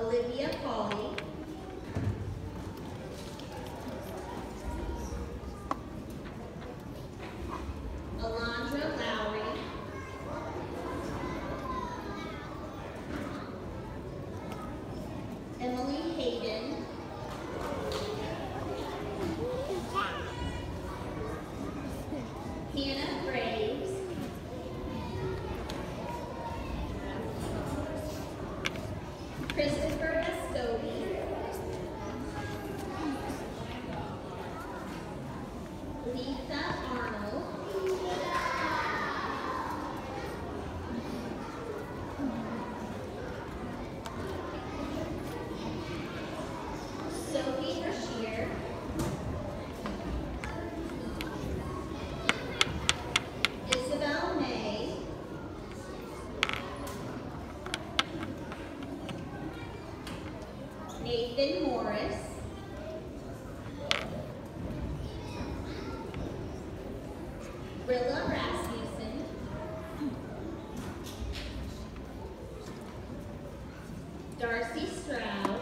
Olivia Pauli. Christopher Nathan Morris. Rilla Rasmussen. Darcy Stroud.